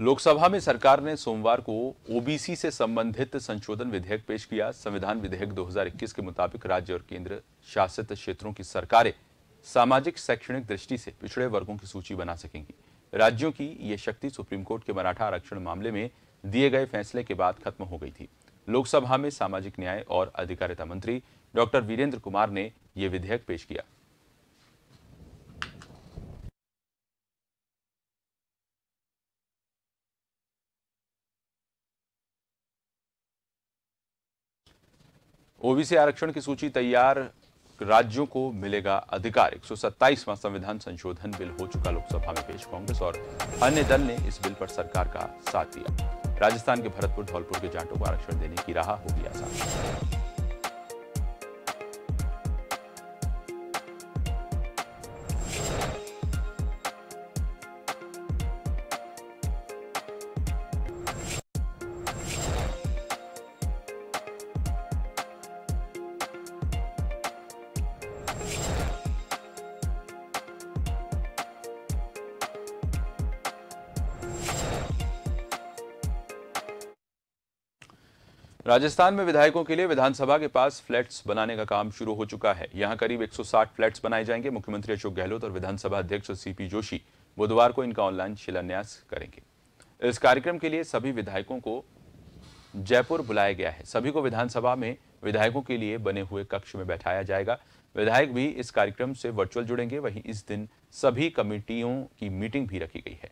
लोकसभा में सरकार ने सोमवार को ओबीसी से संबंधित संशोधन विधेयक पेश किया। संविधान विधेयक 2021 के मुताबिक राज्य और केंद्र शासित क्षेत्रों की सरकारें सामाजिक, शैक्षणिक दृष्टि से पिछड़े वर्गों की सूची बना सकेंगी। राज्यों की ये शक्ति सुप्रीम कोर्ट के मराठा आरक्षण मामले में दिए गए फैसले के बाद खत्म हो गई थी। लोकसभा में सामाजिक न्याय और अधिकारिता मंत्री डॉक्टर वीरेंद्र कुमार ने यह विधेयक पेश किया। ओबीसी आरक्षण की सूची तैयार, राज्यों को मिलेगा अधिकार। एक संविधान संशोधन बिल हो चुका लोकसभा में पेश कांग्रेस और अन्य दल ने इस बिल पर सरकार का साथ दिया। राजस्थान के भरतपुर, धौलपुर के जाटों को आरक्षण देने की राह होगी आसान राजस्थान में विधायकों के लिए विधानसभा के पास फ्लैट्स बनाने का काम शुरू हो चुका है। यहाँ करीब 160 फ्लैट्स बनाए जाएँगे। मुख्यमंत्री अशोक गहलोत और विधानसभा अध्यक्ष सीपी जोशी बुधवार को इनका ऑनलाइन शिलान्यास करेंगे। इस कार्यक्रम के लिए सभी विधायकों को जयपुर बुलाया गया है। सभी को विधानसभा में विधायकों के लिए बने हुए कक्ष में बैठाया जाएगा। विधायक भी इस कार्यक्रम से वर्चुअल जुड़ेंगे। वहीं इस दिन सभी कमेटियों की मीटिंग भी रखी गई है।